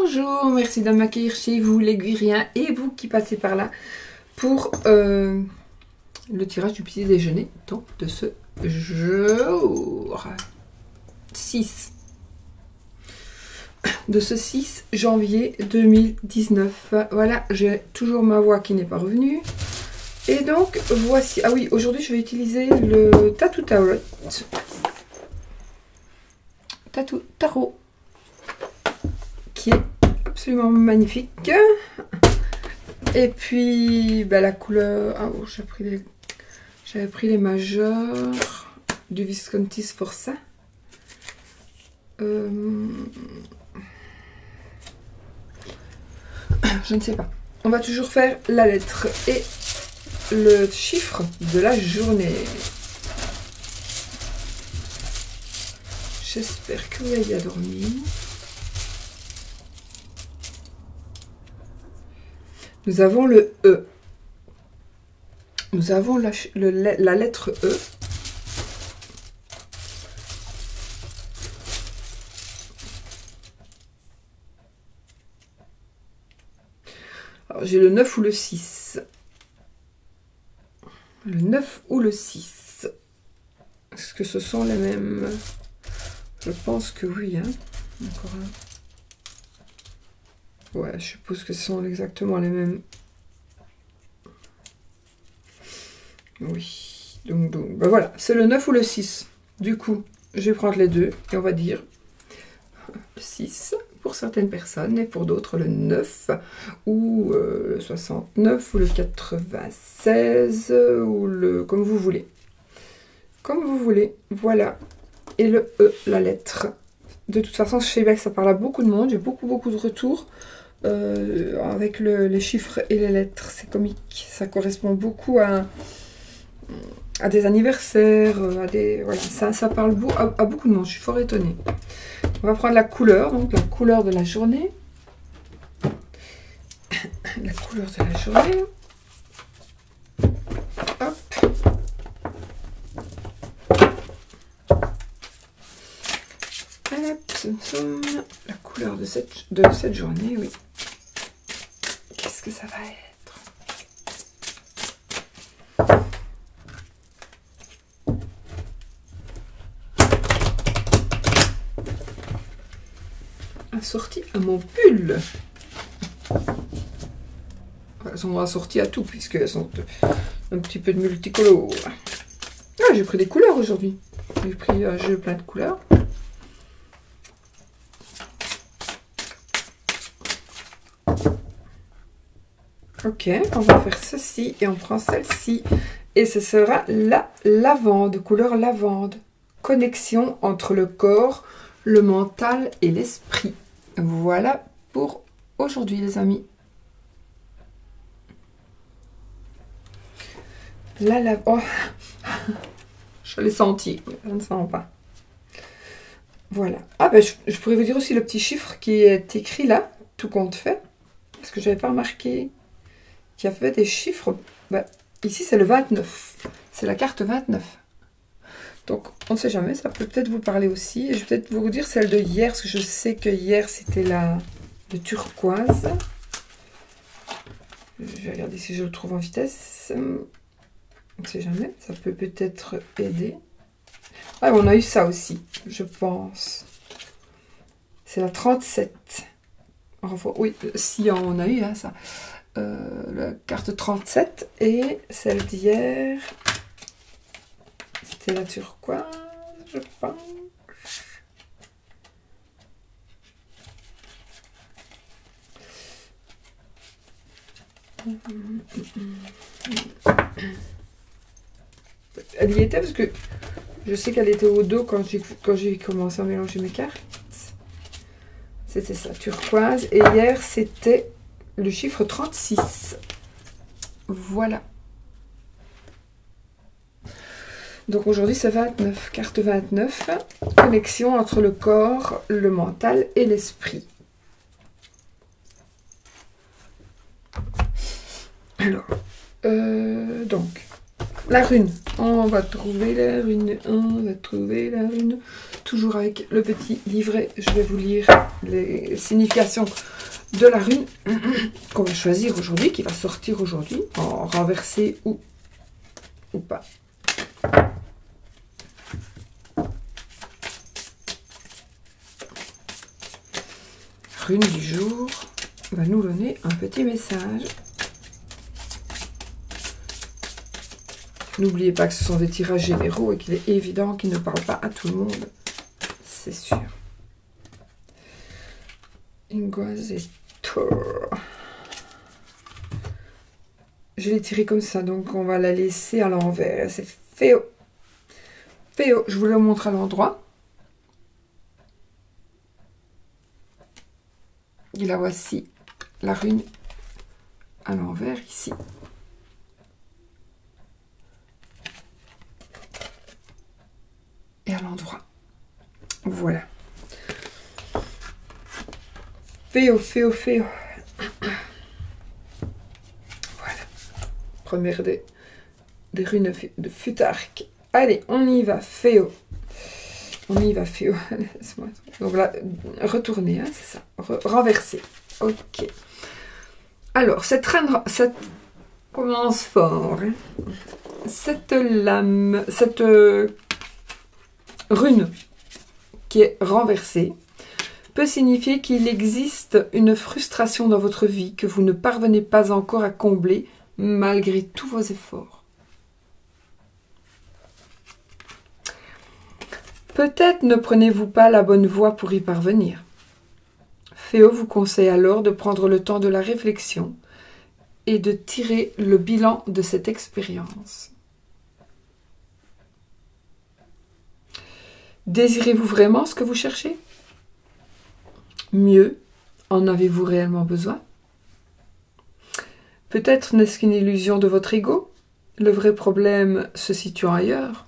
Bonjour, merci de m'accueillir chez vous, l'aiguirien, et vous qui passez par là pour euh, le tirage du petit déjeuner de ce jour 6 de ce 6 janvier 2019. Voilà, j'ai toujours ma voix qui n'est pas revenue. Et donc, voici... Ah oui, aujourd'hui, je vais utiliser le Tattoo Tarot. Tattoo Tarot. Absolument magnifique. Et puis, bah, la couleur... Ah, oh, j'ai pris les... J'avais pris les majeurs du Visconti's pour ça. Euh, je ne sais pas. On va toujours faire la lettre et le chiffre de la journée. J'espère que vous dormi. Nous avons le E. Nous avons la, la lettre E. J'ai le 9 ou le 6. Le 9 ou le 6. Est-ce que ce sont les mêmes? Je pense que oui. Hein. Encore un. Ouais, je suppose que ce sont exactement les mêmes. Oui. Donc, donc ben voilà, c'est le 9 ou le 6. Du coup, je vais prendre les deux et on va dire le 6 pour certaines personnes et pour d'autres le 9 ou euh, le 69 ou le 96 ou le comme vous voulez. Comme vous voulez, voilà. Et le E, la lettre. De toute façon, je sais bien que ça parle à beaucoup de monde. J'ai beaucoup, beaucoup de retours euh, avec les chiffres et les lettres. C'est comique. Ça correspond beaucoup à, des anniversaires, à des... Voilà, ça, ça parle à, à beaucoup de monde. Je suis fort étonnée. On va prendre la couleur, donc la couleur de la journée. La couleur de la journée. Hop. Hop, la couleur de cette, de cette journée, oui. Ça va être assorti à mon pull. Elles sont assorties à tout, puisqu'elles sont un petit peu de multicolore. Ah, j'ai pris des couleurs aujourd'hui. J'ai pris un jeu plein de couleurs. Ok, on va faire ceci et on prend celle-ci. Et ce sera la lavande, couleur lavande. Connexion entre le corps, le mental et l'esprit. Voilà pour aujourd'hui les amis. Là, là, oh. je l'ai senti, je ne sens pas. Voilà. Ah ben, je, pourrais vous dire aussi le petit chiffre qui est écrit là, tout compte fait. Parce que je n'avais pas remarqué qu'il y avait des chiffres. Ben, ici, c'est le 29. C'est la carte 29. Donc, on ne sait jamais, ça peut peut-être vous parler aussi. je vais peut-être vous dire celle de hier, parce que je sais que hier, c'était la de turquoise. Je vais regarder si je le trouve en vitesse. On ne sait jamais, ça peut peut-être aider. Ah, on a eu ça aussi, je pense. C'est la 37. Enfin, oui, si on a eu hein, ça. Euh, la carte 37 et celle d'hier, c'est la turquoise, je pense. Elle y était parce que je sais qu'elle était au dos quand j'ai commencé à mélanger mes cartes. C'était ça, turquoise. Et hier, c'était le chiffre 36. Voilà. Donc aujourd'hui c'est 29, carte 29, connexion entre le corps, le mental et l'esprit. Alors, euh, donc, la rune. On va trouver la rune 1, on va trouver la rune toujours avec le petit livret. Je vais vous lire les significations de la rune qu'on va choisir aujourd'hui, qui va sortir aujourd'hui, en renversé ou, ou pas. Rune du jour va nous donner un petit message. N'oubliez pas que ce sont des tirages généraux et qu'il est évident qu'ils ne parlent pas à tout le monde. C'est sûr. Inguazetor. Je l'ai tiré comme ça, donc on va la laisser à l'envers. C'est Féo. Féo, je vous le montre à l'endroit. Et la voici, la rune à l'envers ici. L'endroit. Voilà. Féo, féo, féo. Voilà. Première des, des runes de futarque. Allez, on y va, féo. On y va, Féo. Donc là, retourner, hein, c'est ça. renverser. Ok. Alors, cette reine, cette commence fort. Hein. Cette lame, cette rune qui est renversée peut signifier qu'il existe une frustration dans votre vie que vous ne parvenez pas encore à combler malgré tous vos efforts. Peut-être ne prenez-vous pas la bonne voie pour y parvenir. Féo vous conseille alors de prendre le temps de la réflexion et de tirer le bilan de cette expérience. Désirez-vous vraiment ce que vous cherchez? Mieux, en avez-vous réellement besoin? Peut-être n'est-ce qu'une illusion de votre ego Le vrai problème se situant ailleurs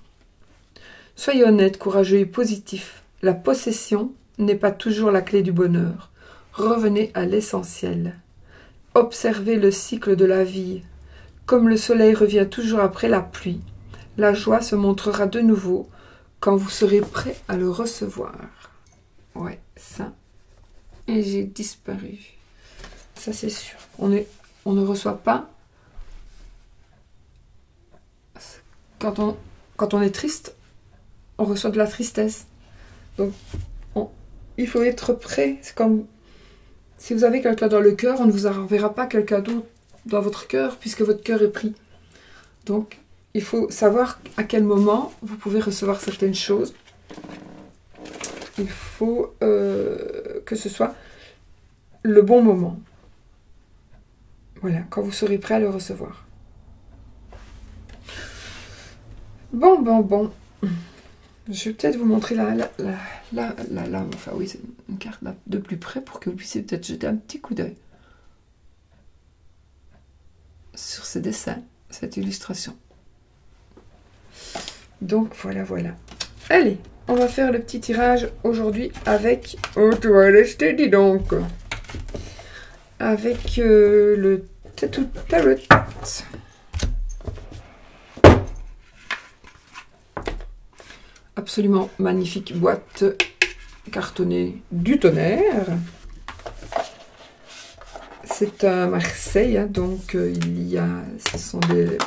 Soyez honnête, courageux et positif. La possession n'est pas toujours la clé du bonheur. Revenez à l'essentiel. Observez le cycle de la vie. Comme le soleil revient toujours après la pluie, la joie se montrera de nouveau quand vous serez prêt à le recevoir. Ouais, ça. Et j'ai disparu. Ça, c'est sûr. On, est, on ne reçoit pas. Quand on, quand on est triste, on reçoit de la tristesse. Donc, il faut être prêt. C'est comme si vous avez quelqu'un dans le cœur, on ne vous enverra pas quelqu'un d'autre dans votre cœur puisque votre cœur est pris. Donc, il faut savoir à quel moment vous pouvez recevoir certaines choses. Il faut euh, que ce soit le bon moment. Voilà, quand vous serez prêt à le recevoir. Bon, bon, bon. Je vais peut-être vous montrer la, la, la, la, enfin oui, c'est une carte de plus près pour que vous puissiez peut-être jeter un petit coup d'œil sur ce dessin, cette illustration. Donc voilà, voilà. Allez, on va faire le petit tirage aujourd'hui avec... Oh, tu vas rester, dis donc Avec euh, le Tattoo Tarot. absolument magnifique boîte cartonnée du tonnerre. C'est à Marseille, hein, donc euh, il y a, ce sont des,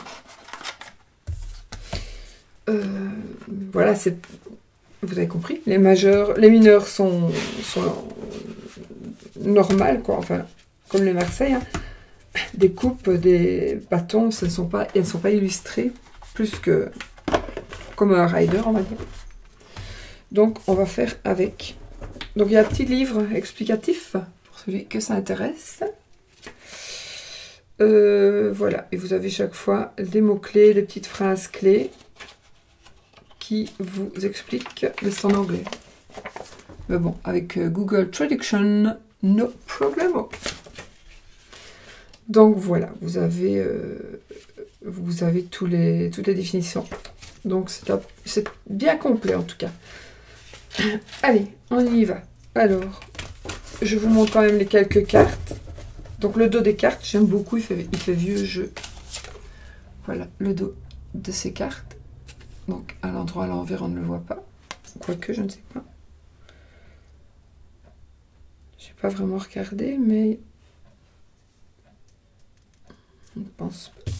euh, voilà, vous avez compris, les majeurs, les mineurs sont, sont normales, comme les Marseille, hein. des coupes, des bâtons, elles ne sont pas illustrées, plus que comme un rider, on va dire. Donc, on va faire avec. Donc, il y a un petit livre explicatif pour celui que ça intéresse. Euh, voilà, et vous avez chaque fois des mots-clés, des petites phrases clés qui vous expliquent, mais c'est en anglais. Mais bon, avec euh, Google Traduction, no problem. Donc voilà, vous avez, euh, vous avez tous les, toutes les définitions. Donc c'est bien complet en tout cas. Allez, on y va. Alors, je vous montre quand même les quelques cartes. Donc le dos des cartes, j'aime beaucoup, il fait, il fait vieux jeu. Voilà, le dos de ces cartes. Donc à l'endroit à l'envers, on ne le voit pas. Quoique, je ne sais pas. Je n'ai pas vraiment regardé, mais... Je ne pense pas.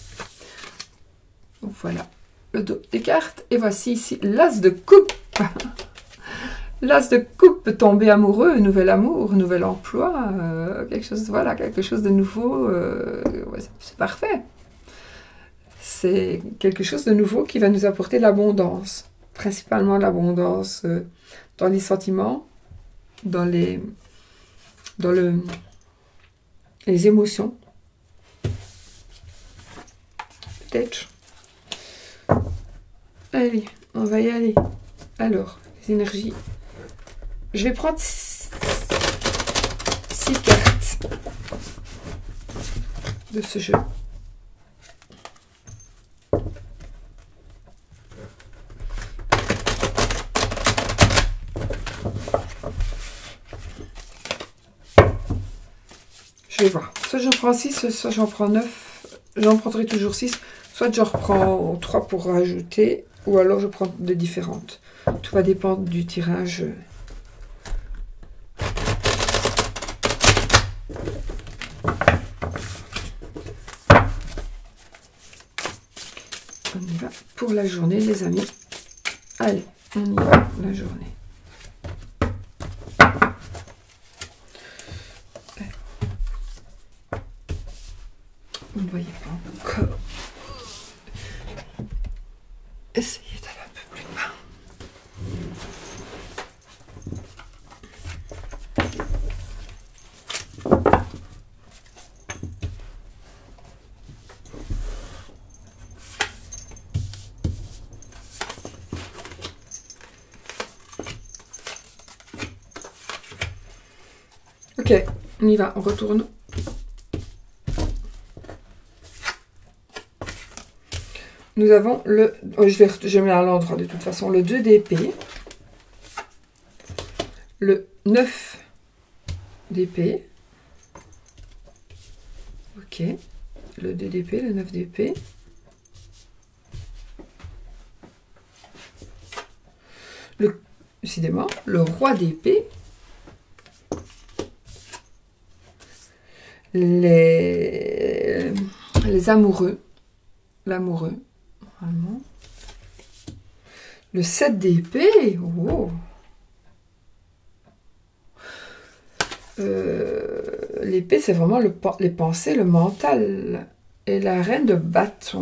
Donc voilà le dos des cartes. Et voici ici l'as de coupe. l'as de coupe, tomber amoureux, nouvel amour, nouvel emploi, euh, quelque chose, voilà, quelque chose de nouveau. Euh, c'est parfait. C'est quelque chose de nouveau qui va nous apporter l'abondance, principalement l'abondance euh, dans les sentiments, dans les, dans le, les émotions. Peut-être. Allez, on va y aller. Alors, les énergies. Je vais prendre six cartes de ce jeu. Vais voir. Soit j'en prends 6, soit j'en prends 9. J'en prendrai toujours 6. Soit je reprends 3 pour rajouter, ou alors je prends de différentes. Tout va dépendre du tirage. On y va pour la journée, les amis. Allez, on y va, la journée. Vous ne voyez pas encore. Essayez d'aller un peu plus bas. Ok, on y va, on retourne Nous avons le... Oh, je, vais, je mets à l'endroit de toute façon. Le 2 d'épée. Le 9 d'épée. Ok. Le 2 d'épée, le 9 d'épée. Le, décidément, le roi d'épée. Les, amoureux. L'amoureux. Le 7 d'épée. Euh, l'épée, c'est vraiment le, les pensées, le mental. Et la reine de bâton.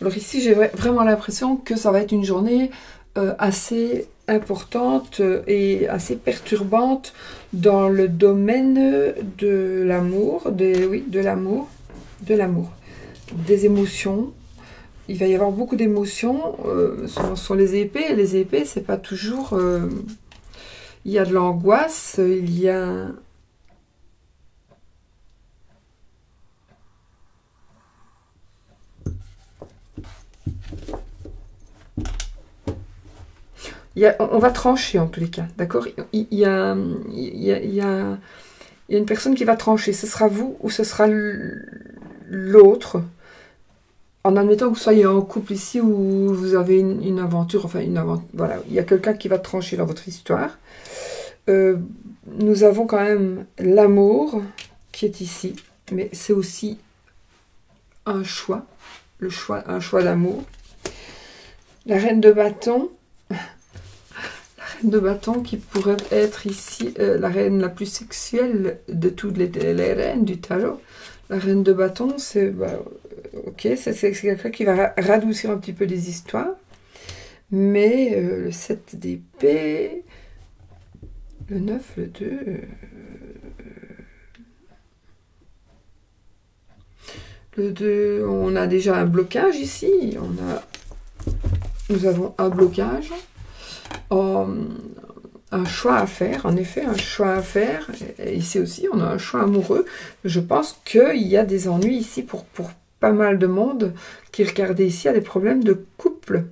Alors ici, j'ai vraiment l'impression que ça va être une journée euh, assez importante et assez perturbante dans le domaine de l'amour, de, oui, de l'amour, de l'amour, des émotions, il va y avoir beaucoup d'émotions euh, sur, les épées. Les épées, c'est pas toujours... Euh, il y a de l'angoisse, il y a... On va trancher en tous les cas, d'accord? Il, y a, une personne qui va trancher. Ce sera vous ou ce sera l'autre? En admettant que vous soyez en couple ici où vous avez une, aventure, enfin voilà, il y a quelqu'un qui va trancher dans votre histoire. Euh, nous avons quand même l'amour qui est ici, mais c'est aussi un choix, un choix d'amour. La reine de bâton, de bâton qui pourrait être ici euh, la reine la plus sexuelle de toutes les, reines du tarot. La reine de bâton, c'est bah, ok, c'est quelqu'un qui va radoucir un petit peu les histoires. Mais euh, le 7 d'épée, le 9, le 2... Euh, le 2, on a déjà un blocage ici. On a, nous avons un blocage. Un choix à faire, en effet, un choix à faire. Et ici aussi, on a un choix amoureux. Je pense qu'il y a des ennuis ici pour, pour pas mal de monde qui regardait ici a des problèmes de couple.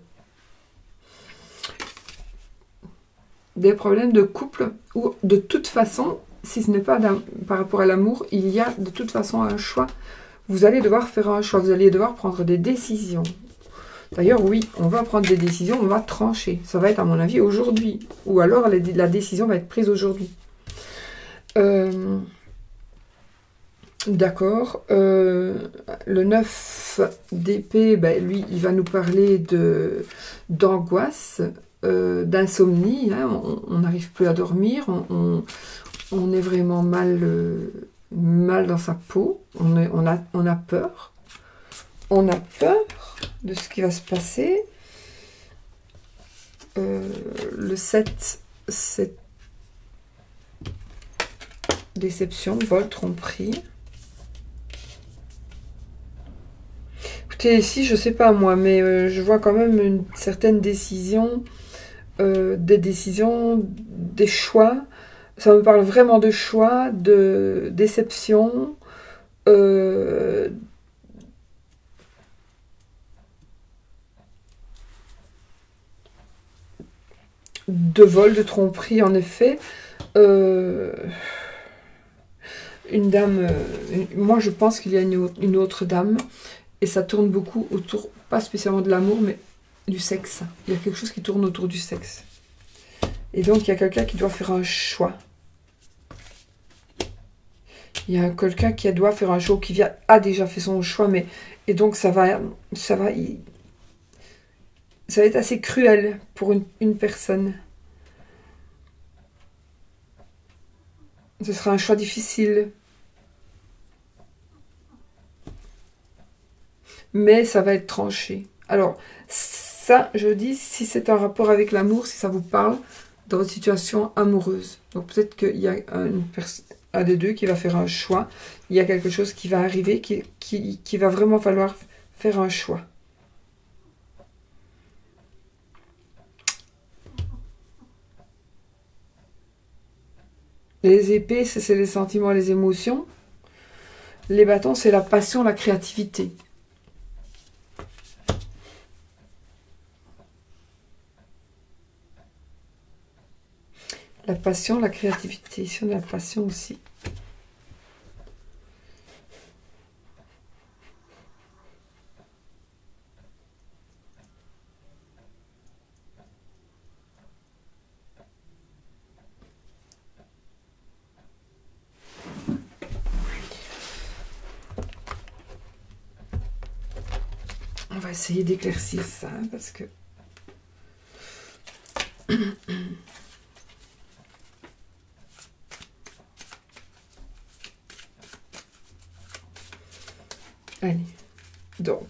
Des problèmes de couple ou de toute façon, si ce n'est pas par rapport à l'amour, il y a de toute façon un choix. Vous allez devoir faire un choix, vous allez devoir prendre des décisions. D'ailleurs, oui, on va prendre des décisions, on va trancher. Ça va être, à mon avis, aujourd'hui. Ou alors, la décision va être prise aujourd'hui. Euh, d'accord. Euh, le 9 d'épée, ben, lui, il va nous parler d'angoisse, euh, d'insomnie. Hein. on n'arrive plus à dormir. On, est vraiment mal, dans sa peau. On a peur. On a peur de ce qui va se passer. le 7, c'est Déception, vol, tromperie. Écoutez, ici, je sais pas moi, mais euh, je vois quand même une certaine décision, euh, des décisions, des choix. Ça me parle vraiment de choix, de déception, euh, de vol, de tromperie, en effet une dame, euh, moi je pense qu'il y a une, autre dame, et ça tourne beaucoup autour, pas spécialement de l'amour, mais du sexe. Il y a quelque chose qui tourne autour du sexe. Et donc il y a quelqu'un qui doit faire un choix. Il y a quelqu'un qui doit faire un choix, qui vient, a déjà fait son choix, mais et donc ça va, ça va, ça va être assez cruel pour une, personne. Ce sera un choix difficile. Mais ça va être tranché. Alors, ça, je dis, si c'est un rapport avec l'amour, si ça vous parle dans votre situation amoureuse. Donc peut-être qu'il y a une un des deux qui va faire un choix. Il y a quelque chose qui va arriver, qui, qui, qui va vraiment falloir faire un choix. Les épées, c'est les sentiments, les émotions. Les bâtons, c'est la passion, la créativité. La passion, la créativité. Ici, on a la passion aussi. Essayer d'éclaircir ça, parce que... Allez, donc,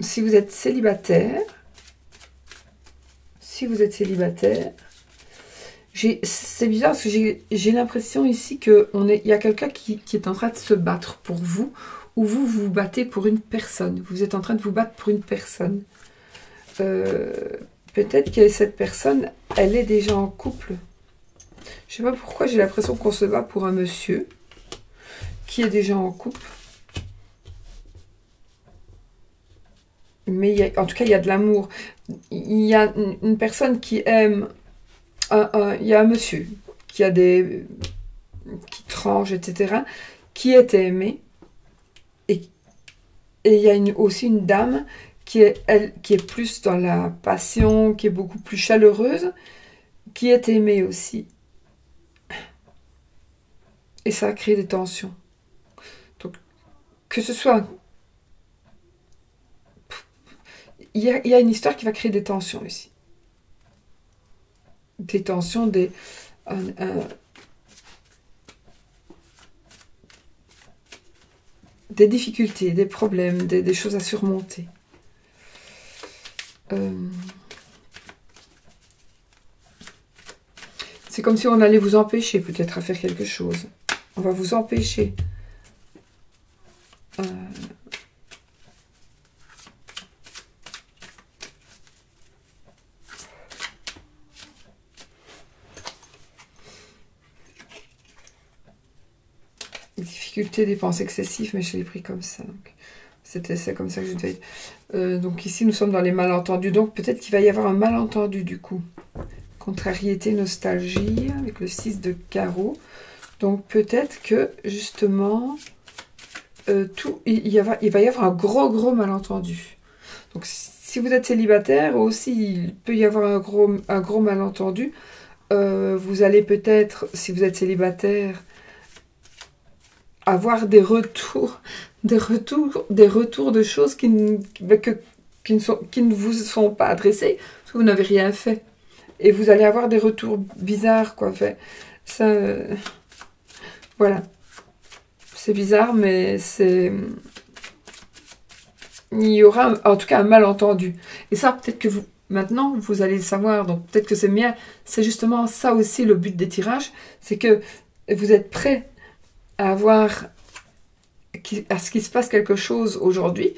si vous êtes célibataire, si vous êtes célibataire, c'est bizarre parce que j'ai l'impression ici qu'il y a quelqu'un qui, qui, est en train de se battre pour vous ou vous vous battez pour une personne. Vous êtes en train de vous battre pour une personne. Euh, peut-être que cette personne, elle est déjà en couple. Je sais pas pourquoi j'ai l'impression qu'on se bat pour un monsieur qui est déjà en couple. Mais en tout cas, il y a de l'amour. Il y a une, personne qui aime... il y a un monsieur qui a des... qui tranche, etc. qui est aimé et il y a aussi une dame qui est, qui est plus dans la passion, qui est beaucoup plus chaleureuse, qui est aimée aussi. Et ça a créé des tensions. Donc, que ce soit... Il y a, il y a une histoire qui va créer des tensions ici. Des tensions, des... des difficultés, des problèmes, des, choses à surmonter. Euh, c'est comme si on allait vous empêcher peut-être à faire quelque chose. On va vous empêcher. Euh, difficulté, dépenses excessives, mais je l'ai pris comme ça. C'était comme ça que je devais. Euh, donc ici, nous sommes dans les malentendus. Donc peut-être qu'il va y avoir un malentendu du coup. Contrariété, nostalgie, avec le 6 de carreau. Donc peut-être que justement, euh, tout, il, y il va y avoir un gros gros malentendu. Donc si vous êtes célibataire aussi, il peut y avoir un gros, un gros malentendu. Euh, vous allez peut-être, si vous êtes célibataire, avoir des retours, des retours, des retours de choses qui, qui, ne, sont, qui ne vous sont pas adressées, parce que vous n'avez rien fait. Et vous allez avoir des retours bizarres, quoi. Fait, ça, euh, voilà. C'est bizarre, mais c'est... Il y aura en tout cas un malentendu. Et ça, peut-être que vous, maintenant, vous allez le savoir. Donc peut-être que c'est bien. C'est justement ça aussi le but des tirages. C'est que vous êtes prêt à avoir à ce qu'il se passe quelque chose aujourd'hui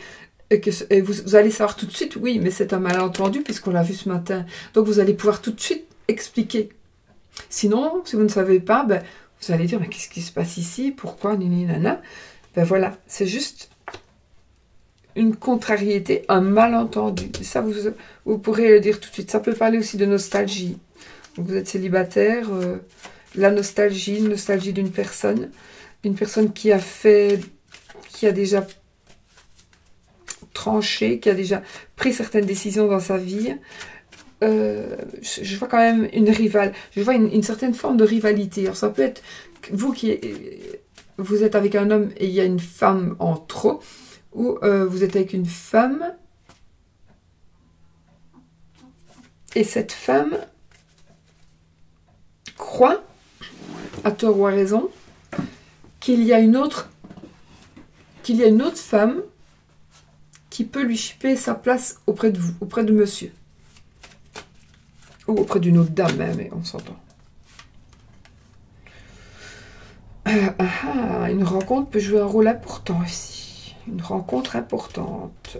et que vous, allez savoir tout de suite, oui, mais c'est un malentendu puisqu'on l'a vu ce matin. Donc vous allez pouvoir tout de suite expliquer. Sinon, si vous ne savez pas, ben, vous allez dire, mais qu'est-ce qui se passe ici? Pourquoi? Nini nana Ben voilà, c'est juste une contrariété, un malentendu. Ça, vous, vous pourrez le dire tout de suite. Ça peut parler aussi de nostalgie. vous êtes célibataire, euh, la nostalgie, nostalgie d'une personne, une personne qui a fait, qui a déjà tranché, qui a déjà pris certaines décisions dans sa vie, euh, je vois quand même une rivale, je vois une, certaine forme de rivalité. Alors ça peut être vous qui vous êtes avec un homme et il y a une femme en trop, ou euh, vous êtes avec une femme et cette femme croit, à tort ou à raison, qu'il y a une autre qu'il y a une autre femme qui peut lui chipper sa place auprès de vous, auprès de monsieur. Ou auprès d'une autre dame, hein, mais on s'entend. Euh, ah, ah, une rencontre peut jouer un rôle important ici. Une rencontre importante.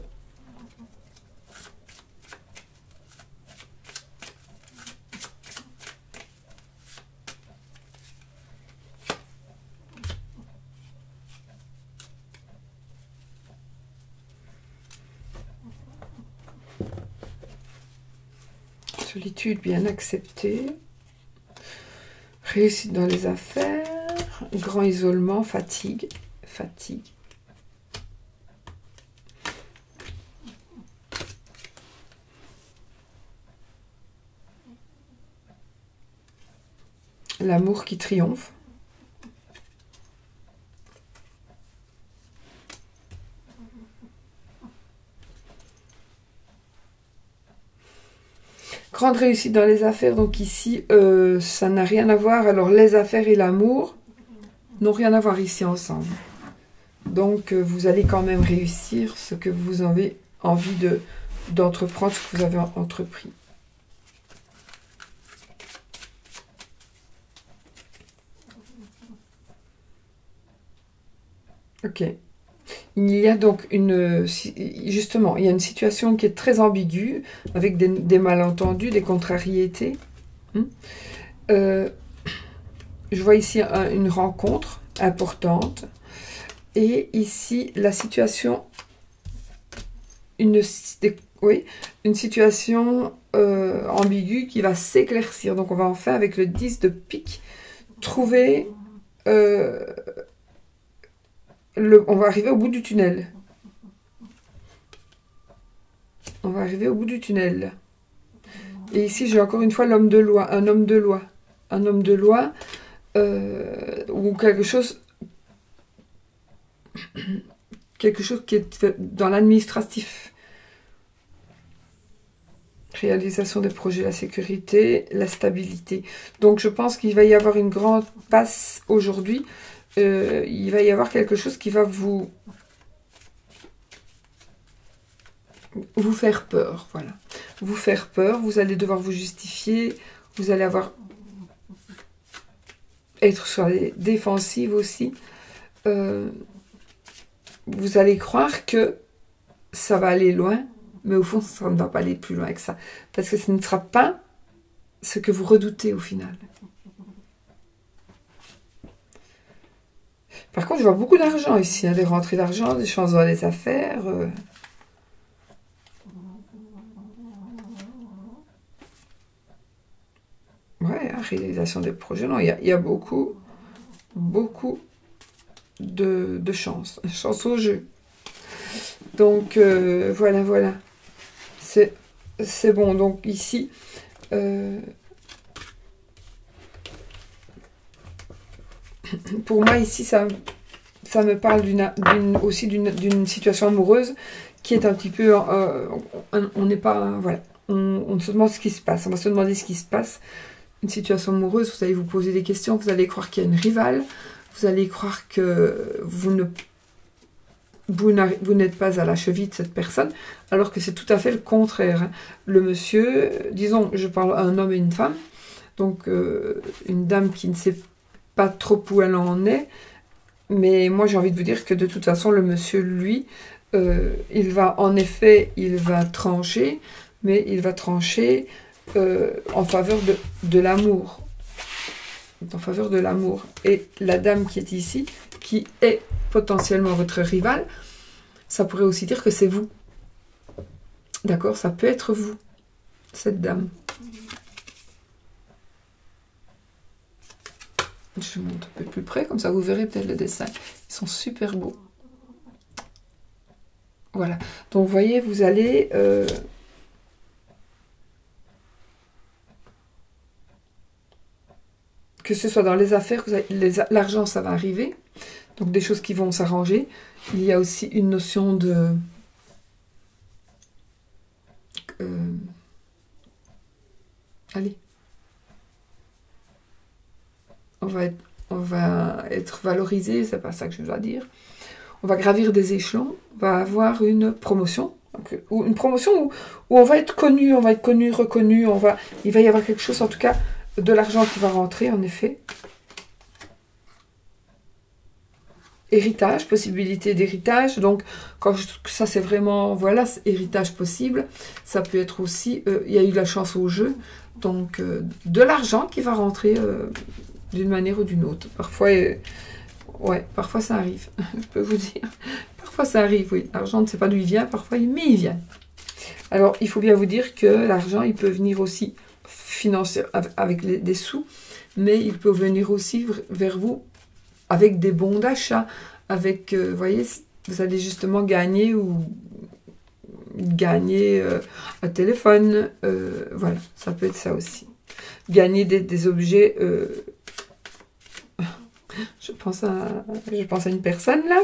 Bien acceptée, réussite dans les affaires, grand isolement, fatigue, fatigue. L'amour qui triomphe. Grande réussite dans les affaires, donc ici, euh, ça n'a rien à voir. Alors, les affaires et l'amour n'ont rien à voir ici ensemble. Donc, euh, vous allez quand même réussir ce que vous avez envie de d'entreprendre, ce que vous avez entrepris. Ok. Il y a donc une, justement, il y a une situation qui est très ambiguë, avec des, malentendus, des contrariétés. Hmm. Euh, je vois ici une rencontre importante. Et ici, la situation, une, oui, une situation euh, ambiguë qui va s'éclaircir. Donc, on va en faire avec le 10 de pique, trouver euh, on va arriver au bout du tunnel. On va arriver au bout du tunnel. Et ici, j'ai encore une fois l'homme de loi, un homme de loi. Un homme de loi euh, ou quelque chose quelque chose qui est dans l'administratif. Réalisation des projets, la sécurité, la stabilité. Donc je pense qu'il va y avoir une grande passe aujourd'hui euh, il va y avoir quelque chose qui va vous faire peur, voilà. Vous faire peur, vous allez devoir vous justifier, vous allez avoir être sur les défensives aussi. Euh, vous allez croire que ça va aller loin, mais au fond, ça ne va pas aller plus loin que ça. Parce que ce ne sera pas ce que vous redoutez au final. Par contre, je vois beaucoup d'argent ici, hein, des rentrées d'argent, des chances dans les affaires. Euh. Ouais, hein, réalisation des projets. Non, il y, a beaucoup, beaucoup de, de chance. Chance au jeu. Donc, euh, voilà, voilà. c'est bon. Donc ici, euh, pour moi ici, ça, ça me parle aussi d'une situation amoureuse qui est un petit peu... Euh, on n'est pas... Voilà. On, se demande ce qui se passe. On va se demander ce qui se passe. Une situation amoureuse, vous allez vous poser des questions, vous allez croire qu'il y a une rivale, vous allez croire que vous ne vous n'êtes pas à la cheville de cette personne, alors que c'est tout à fait le contraire. Le monsieur, disons, je parle à un homme et une femme, donc euh, une dame qui ne sait pas trop où elle en est, mais moi j'ai envie de vous dire que de toute façon le monsieur, lui, euh, il va en effet, il va trancher, mais il va trancher euh, en faveur de, de l'amour. En faveur de l'amour. Et la dame qui est ici, qui est potentiellement votre rival, ça pourrait aussi dire que c'est vous. D'accord? Ça peut être vous, cette dame. Je monte un peu plus près, comme ça vous verrez peut-être le dessin. Ils sont super beaux. Voilà. Donc, vous voyez, vous allez... Euh, que ce soit dans les affaires, l'argent, ça va arriver. Donc, des choses qui vont s'arranger. Il y a aussi une notion de... Euh, allez. On va être, on va être valorisé, c'est pas ça que je dois dire. On va gravir des échelons, on va avoir une promotion, ou une promotion où, on va être connu, on va être connu, reconnu, on va, il va y avoir quelque chose, en tout cas, de l'argent qui va rentrer, en effet. héritage, possibilité d'héritage. Donc, quand ça c'est vraiment, voilà, héritage possible. Ça peut être aussi, euh, il y a eu la chance au jeu, donc euh, de l'argent qui va rentrer euh, d'une manière ou d'une autre. Parfois, ouais, parfois ça arrive, je peux vous dire. Parfois ça arrive, oui. L'argent, ne sait pas d'où il vient, parfois, mais il vient. Alors, il faut bien vous dire que l'argent, il peut venir aussi financer avec des sous, mais il peut venir aussi vers vous avec des bons d'achat, avec, euh, voyez, vous allez justement gagner ou gagner euh, un téléphone, euh, voilà, ça peut être ça aussi. Gagner des, objets, je, pense à, une personne là,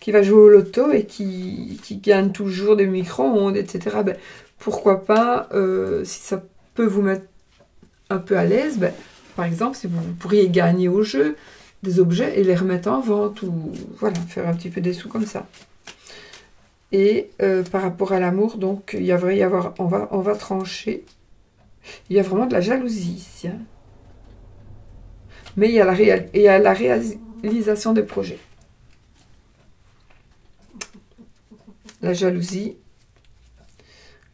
qui va jouer au loto et qui, gagne toujours des micro-ondes, etc. Ben, pourquoi pas, si ça peut vous mettre un peu à l'aise, ben, par exemple, si vous pourriez gagner au jeu, des objets et les remettre en vente ou voilà, faire un petit peu des sous comme ça. Et euh, par rapport à l'amour, donc il y a on va trancher. Il y a vraiment de la jalousie ici. Hein. Mais il y, a la réalisation des projets. La jalousie,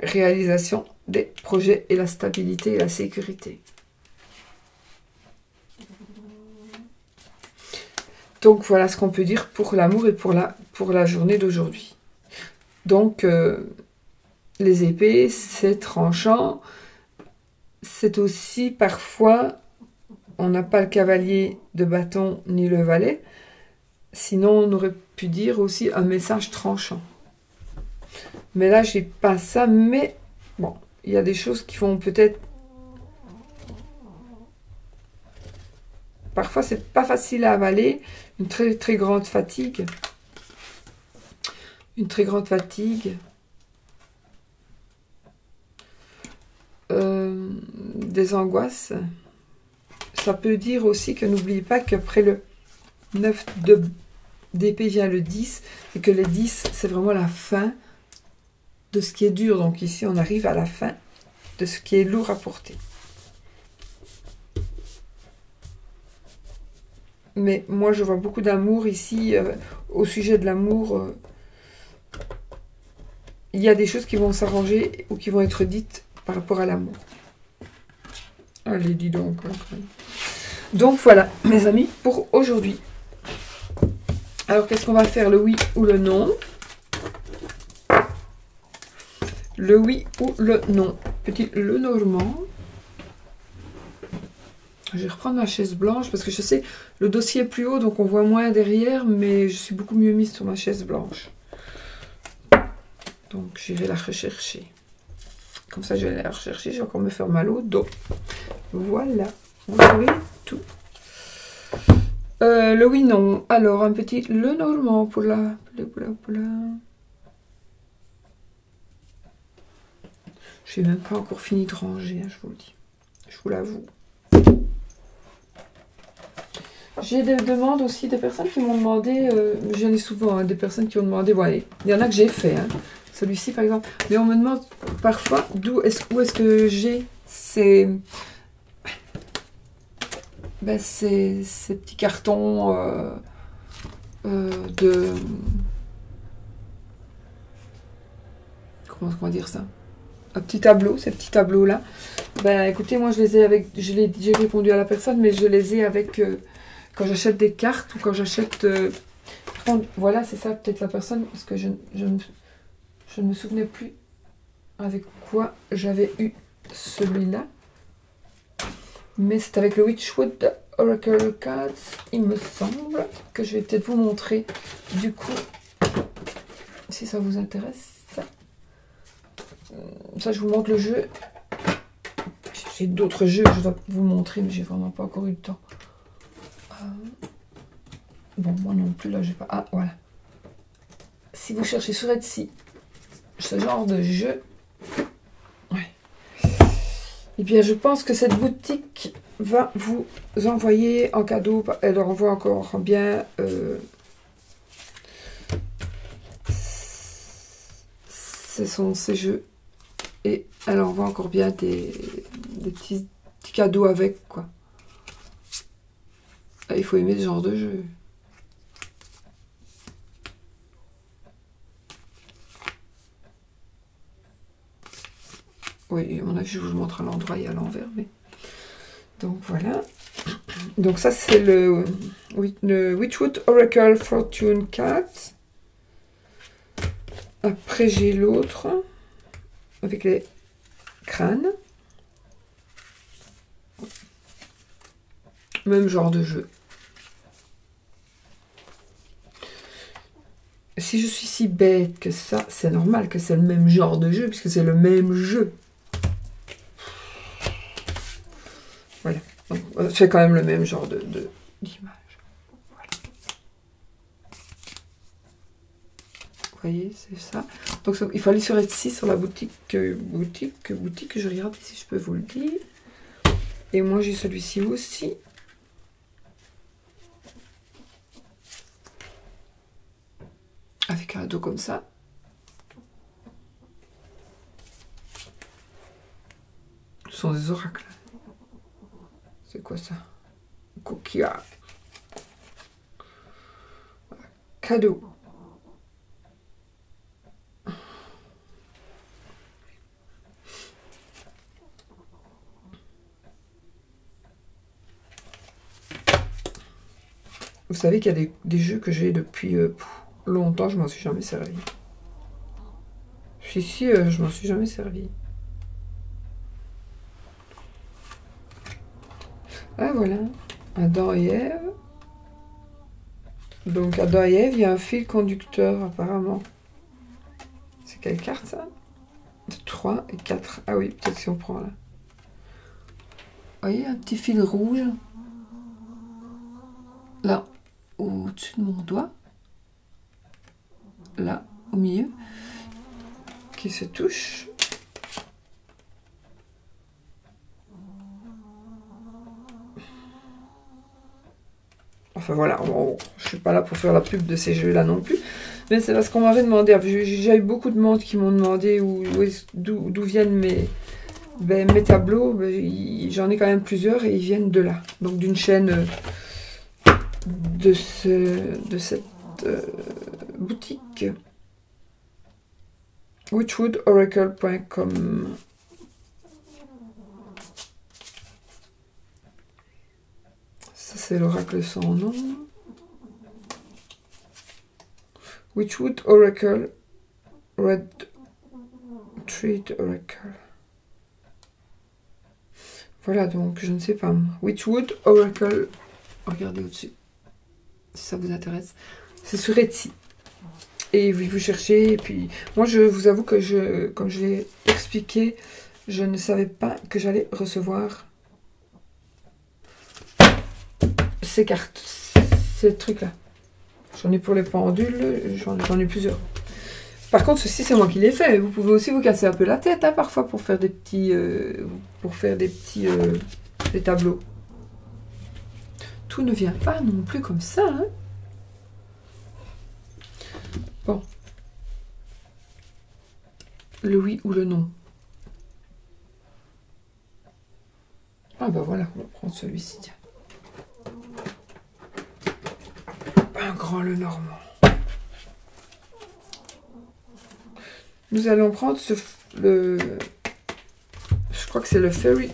réalisation des projets et la stabilité et la sécurité. Donc voilà ce qu'on peut dire pour l'amour et pour la, pour la journée d'aujourd'hui. Donc euh, les épées, c'est tranchant. C'est aussi parfois, on n'a pas le cavalier de bâton ni le valet. Sinon, on aurait pu dire aussi un message tranchant. Mais là, j'ai pas ça. Mais bon, il y a des choses qui vont peut-être Parfois, c'est pas facile à avaler. Une très très grande fatigue. Une très grande fatigue. Euh, des angoisses. Ça peut dire aussi que n'oubliez pas qu'après le 9 d'épée vient le 10 et que le 10 c'est vraiment la fin de ce qui est dur. Donc ici on arrive à la fin de ce qui est lourd à porter. Mais moi, je vois beaucoup d'amour ici. Euh, au sujet de l'amour, euh, il y a des choses qui vont s'arranger ou qui vont être dites par rapport à l'amour. Allez, dis donc. Hein, donc voilà, mes amis, pour aujourd'hui. Alors, qu'est-ce qu'on va faire Le oui ou le non? Le oui ou le non? Petit le normand. Je vais reprendre ma chaise blanche parce que je sais, le dossier est plus haut, donc on voit moins derrière, mais je suis beaucoup mieux mise sur ma chaise blanche. Donc, j'irai la rechercher. Comme ça, je vais la rechercher. Je vais encore me faire mal au dos. Voilà. Vous Euh, le oui, non. Alors, un petit le normand pour la... Pour la, pour même pas encore fini de ranger, hein, je vous le dis. Je vous l'avoue. J'ai des demandes aussi des personnes qui m'ont demandé, euh, j'en ai souvent hein, des personnes qui ont demandé, voilà, il y en a que j'ai fait, hein. celui-ci par exemple, mais on me demande parfois d'où est-ce est-ce que j'ai ces, ben, ces, ces, petits cartons euh, euh, de... Comment, comment dire ça? Un petit tableau, ces petits tableaux-là. Ben écoutez, moi je les ai avec... J'ai répondu à la personne, mais je les ai avec... Euh, quand j'achète des cartes ou quand j'achète... Voilà, c'est ça peut-être la personne, parce que je, je, ne, je ne me souvenais plus avec quoi j'avais eu celui-là. Mais c'est avec le Witchwood Oracle Cards, il me semble, que je vais peut-être vous montrer du coup, si ça vous intéresse. Ça, je vous montre le jeu. J'ai d'autres jeux que je dois vous montrer, mais j'ai vraiment pas encore eu le temps. Bon, moi non plus, là, j'ai pas... Ah, voilà. Si vous cherchez sur Etsy ce genre de jeu. Eh bien, je pense que cette boutique va vous envoyer en cadeau, elle envoie encore bien... Ce sont ces jeux. Et elle envoie encore bien des, des petits, petits cadeaux avec, quoi. Ah, il faut aimer ce genre de jeu. Oui, à mon avis, je vous montre à l'endroit et à l'envers. Mais... Donc voilà. Donc ça, c'est le, le Witchwood Oracle Fortune 4. Après, j'ai l'autre avec les crânes. Même genre de jeu. Si je suis si bête que ça, c'est normal que c'est le même genre de jeu, puisque c'est le même jeu. Voilà. Euh, c'est quand même le même genre de d'image. Vous voyez, c'est ça. Donc il faut aller sur Etsy, sur la boutique, euh, boutique, boutique, je regarde si je peux vous le dire. Et moi j'ai celui-ci aussi. Avec un dos comme ça. Ce sont des oracles. C'est quoi ça? Coquillard. Cadeau. Vous savez qu'il y a des, jeux que j'ai depuis euh, longtemps, je m'en suis jamais servi. Si, si, euh, je m'en suis jamais servi. Ah voilà, Adam et Ève. Donc Adam et Ève, il y a un fil conducteur apparemment. C'est quelle carte ça? 3 et 4. Ah oui, peut-être si on prend là. Vous voyez, un petit fil rouge. Là, au-dessus de mon doigt. Là, au milieu. Qui se touche. Enfin voilà, je suis pas là pour faire la pub de ces jeux-là non plus. Mais c'est parce qu'on m'avait demandé, j'ai eu beaucoup de monde qui m'ont demandé d'où viennent mes, ben, tableaux. Ben, j'en ai quand même plusieurs et ils viennent de là. Donc d'une chaîne euh, de cette euh, boutique. witchwoodoracle.com c'est l'oracle sans nom. Witchwood Oracle, Red Treat Oracle. Voilà, donc je ne sais pas. Witchwood Oracle, regardez au-dessus, si ça vous intéresse. C'est sur Etsy. Et vous cherchez, et puis moi je vous avoue que je, comme je l'ai expliqué, je ne savais pas que j'allais recevoir ces cartes, ces trucs-là. J'en ai pour les pendules, j'en ai plusieurs. Par contre, ceci, c'est moi qui l'ai fait. Vous pouvez aussi vous casser un peu la tête, hein, parfois, pour faire des petits... Euh, pour faire des petits... Euh, des tableaux. Tout ne vient pas non plus comme ça, hein. Bon. Le oui ou le non. Ah ben voilà, on va prendre celui-ci, tiens. Le normand. Nous allons prendre ce, le... Je crois que c'est le Ferry.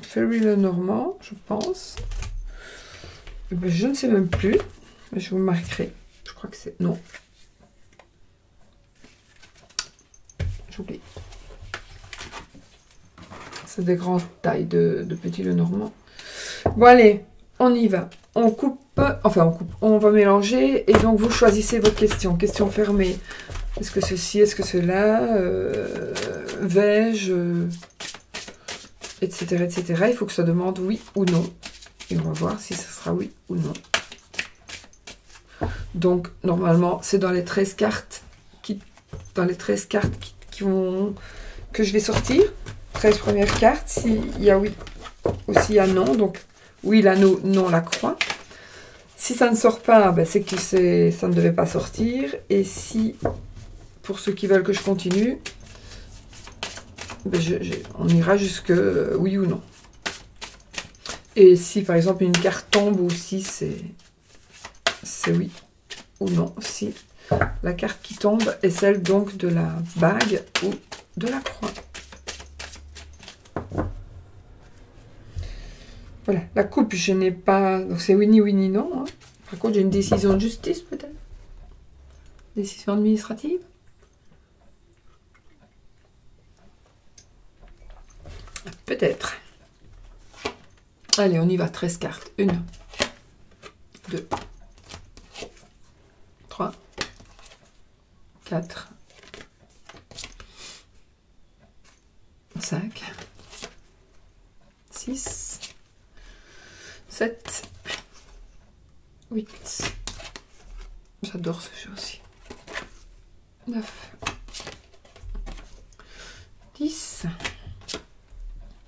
Ferry le normand, je pense. Eh ben, je ne sais même plus. Je vous marquerai. Je crois que c'est... Non. J'oublie. C'est des grandes tailles de, de petit le normand. Bon allez, on y va. On coupe, enfin on coupe, on va mélanger et donc vous choisissez votre question. Question fermée. Est-ce que ceci, est-ce que cela, euh, vais-je, etc., etc. Il faut que ça demande oui ou non. Et on va voir si ça sera oui ou non. Donc, normalement, c'est dans les 13 cartes qui, dans les 13 cartes qui, vont, que je vais sortir. 13 premières cartes, s'il y a oui ou s'il y a non. Donc, oui, l'anneau, non, la croix. Si ça ne sort pas, ben, c'est que ça ne devait pas sortir. Et si, pour ceux qui veulent que je continue, ben, on ira jusque oui ou non. Et si par exemple une carte tombe ou si c'est oui ou non, si la carte qui tombe est celle donc de la bague ou de la croix. Voilà, la coupe, je n'ai pas... Donc c'est oui ni oui ni non. Hein. Par contre, j'ai une décision de justice peut-être. Décision administrative. Peut-être. Allez, on y va. 13 cartes. 1, 2, 3, 4, 5, 6, 7, 8. J'adore ce jeu aussi. 9, 10,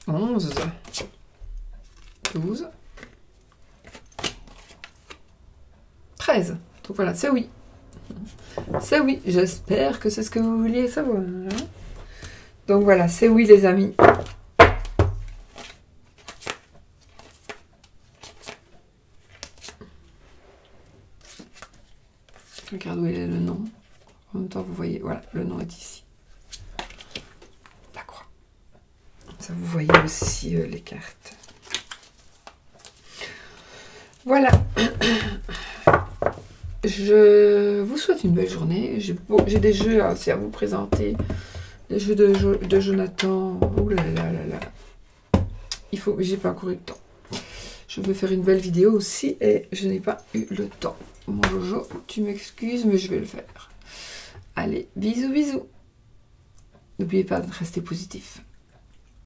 11, 12, 13. Donc voilà, c'est oui. C'est oui. J'espère que c'est ce que vous vouliez savoir. Donc voilà, c'est oui les amis. Regarde où il est le nom. En même temps, vous voyez, voilà, le nom est ici. La croix. Ça, vous voyez aussi euh, les cartes. Voilà. Je vous souhaite une belle journée. J'ai des jeux aussi à vous présenter. Les jeux de, Jonathan. Ouh là là là là. Il faut, j'ai pas encore eu le temps. Je veux faire une belle vidéo aussi et je n'ai pas eu le temps. Mon Jojo, tu m'excuses, mais je vais le faire. Allez, bisous, bisous. N'oubliez pas de rester positif.